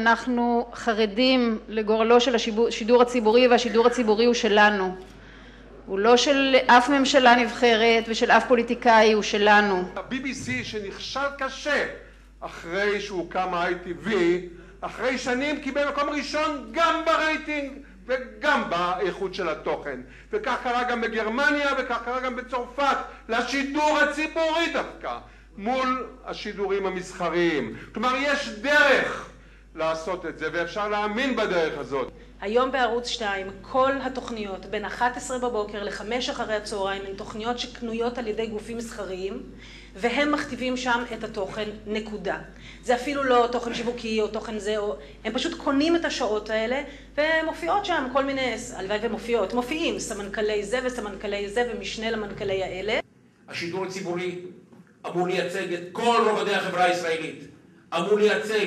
אנחנו חרדים לגורלו של השידור הציבורי והשידור הציבורי הוא שלנו. הוא לא של אף ממשלה נבחרת ושל אף פוליטיקאי הוא שלנו. ה-BBC שנכשל קשה אחרי שהוקם ה-ITV אחרי שנים קיבל מקום ראשון גם ברייטינג וגם באיכות של התוכן. וכך קרה גם בגרמניה וכך קרה גם בצרפת לשידור הציבורי דווקא מול השידורים המסחריים. כלומר יש דרך לעשות את זה ואפשר להאמין בדרך הזאת. היום בערוץ 2 כל התוכניות בין 11 בבוקר לחמש אחרי הצהריים הן תוכניות שקנויות על ידי גופים מסחריים והם מכתיבים שם את התוכן נקודה. זה אפילו לא תוכן שיווקי או תוכן זה או הם פשוט קונים את השעות האלה ומופיעות שם כל מיני הלוואי ומופיעות. מופיעים סמנכלי זה וסמנכלי זה ומשנה למנכלי האלה. השידור הציבורי אמור לייצג את כל רובדי החברה הישראלית. אמור לייצג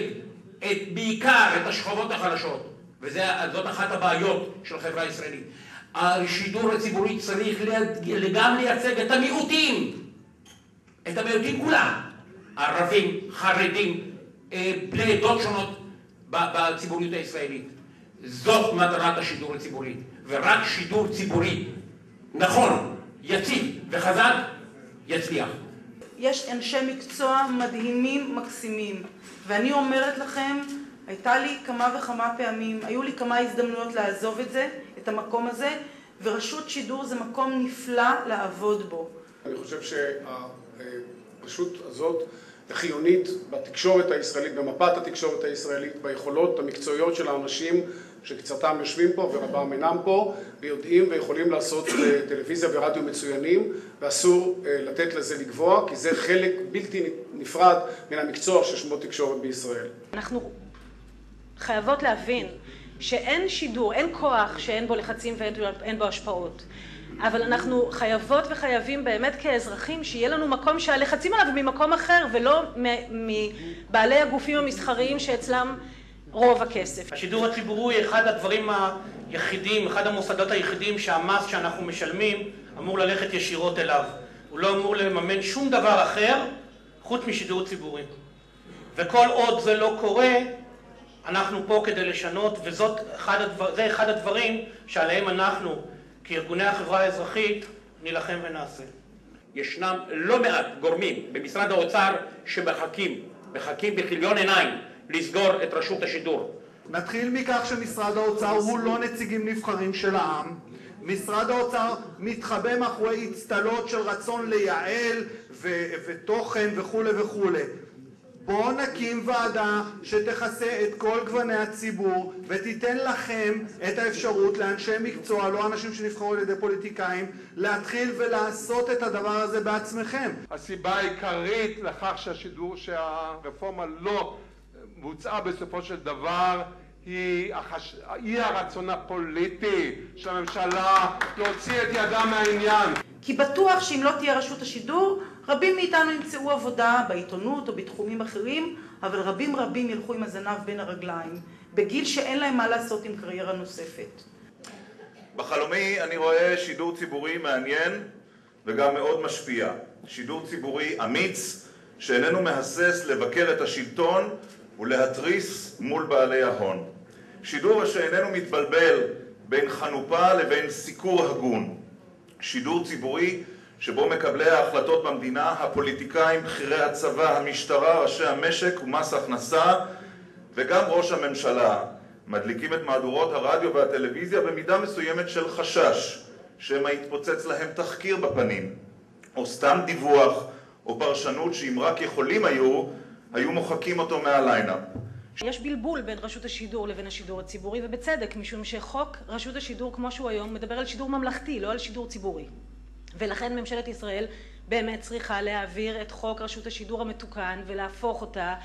את בעיקר את השכבות החלשות וזאת אחת הבעיות של החברה הישראלית. השידור הציבורי צריך גם לייצג את המיעוטים. את המיעוטים כולם. ערבים, חרדים, בני עדות שונות בציבוריות הישראלית. זאת מטרת השידור הציבורי. ורק שידור ציבורי נכון, יציב וחזק יצליח יש אנשי מקצוע מדהימים מקסימים. ואני אומרת לכם הייתה לי כמה וכמה פעמים היו לי כמה הזדמנויות לעזוב את זה את המקום הזה ורשות שידור זה מקום נפלא לעבוד בו. אני חושב שהרשות הזאת חיונית בתקשורת הישראלית במפת התקשורת הישראלית ביכולות המקצועיות של האנשים שקצתם יושבים פה ורבם אינם פה ויודעים ויכולים לעשות טלוויזיה ורדיו מצוינים ואסור לתת לזה לגבוה כי זה חלק בלתי נפרד מן המקצוע ששמו תקשורת בישראל. אנחנו חייבות להבין שאין שידור, אין כוח שאין בו לחצים ואין בו השפעות. אבל אנחנו חייבות וחייבים באמת כאזרחים שיהיה לנו מקום שהלחצים עליו ממקום אחר ולא מבעלי הגופים המסחריים שאצלם רוב הכסף. השידור הציבורי הוא אחד הדברים היחידים, אחד המוסדות היחידים שהמס שאנחנו משלמים אמור ללכת ישירות אליו הוא לא אמור לממן שום דבר אחר חוץ משידור ציבורי וכל עוד זה לא קורה אנחנו פה כדי לשנות וזה אחד הדברים שעליהם אנחנו כארגוני החברה האזרחית נילחם ונעשה. ישנם לא מעט גורמים במשרד האוצר שמחכים, מחכים בכליון עיניים לסגור את רשות השידור. נתחיל מכך שמשרד האוצר הוא לא נציגים נבחרים של העם משרד האוצר מתחבא מאחורי אצטלות של רצון לייעל ותוכן וכולי וכולי בואו נקים ועדה שתכסה את כל גווני הציבור ותיתן לכם את האפשרות לאנשי מקצוע, לא אנשים שנבחרו על ידי פוליטיקאים, להתחיל ולעשות את הדבר הזה בעצמכם. הסיבה העיקרית לכך שהשידור, שהרפורמה לא בוצעה בסופו של דבר היא החש... היא הרצון הפוליטי של הממשלה להוציא את ידה מהעניין. כי בטוח שאם לא תהיה רשות השידור רבים מאיתנו ימצאו עבודה בעיתונות או בתחומים אחרים אבל רבים רבים ילכו עם הזנב בין הרגליים בגיל שאין להם מה לעשות עם קריירה נוספת. בחלומי אני רואה שידור ציבורי מעניין וגם מאוד משפיע. שידור ציבורי אמיץ שאיננו מהסס לבקר את השלטון ולהתריס מול בעלי ההון. שידור שאיננו מתבלבל בין חנופה לבין סיקור הגון. שידור ציבורי שבו מקבלי ההחלטות במדינה, הפוליטיקאים, בכירי הצבא, המשטרה, ראשי המשק ומס הכנסה וגם ראש הממשלה מדליקים את מהדורות הרדיו והטלוויזיה במידה מסוימת של חשש שמא יתפוצץ להם תחקיר בפנים או סתם דיווח או פרשנות שאם רק יכולים היו, היו מוחקים אותו מהליינאפ. יש בלבול בין רשות השידור לבין השידור הציבורי ובצדק משום שחוק רשות השידור כמו שהוא היום מדבר על שידור ממלכתי לא על שידור ציבורי ולכן ממשלת ישראל באמת צריכה להעביר את חוק רשות השידור המתוקן ולהפוך אותה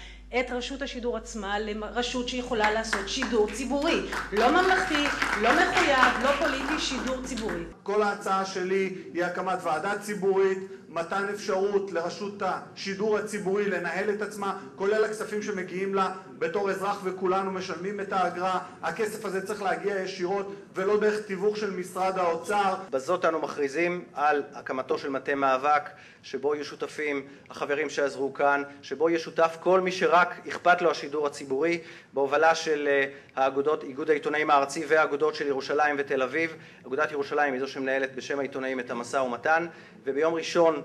את רשות השידור עצמה לרשות שיכולה לעשות שידור ציבורי לא ממלכתי, לא מחויב, לא פוליטי, שידור ציבורי. כל ההצעה שלי היא הקמת ועדה ציבורית מתן אפשרות לרשות השידור הציבורי לנהל את עצמה, כולל הכספים שמגיעים לה בתור אזרח וכולנו משלמים את האגרה. הכסף הזה צריך להגיע ישירות ולא דרך תיווך של משרד האוצר. בזאת אנו מכריזים על הקמתו של מטה מאבק שבו יהיו שותפים החברים שעזרו כאן, שבו יהיה שותף כל מי שרק אכפת לו השידור הציבורי, בהובלה של האגודות, איגוד העיתונאים הארצי והאגודות של ירושלים ותל אביב. אגודת ירושלים היא זו שמנהלת בשם העיתונאים את המשא ומתן, וביום ראשון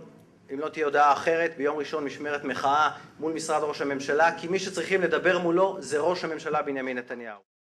אם לא תהיה הודעה אחרת, ביום ראשון משמרת מחאה מול משרד ראש הממשלה, כי מי שצריכים לדבר מולו זה ראש הממשלה בנימין נתניהו.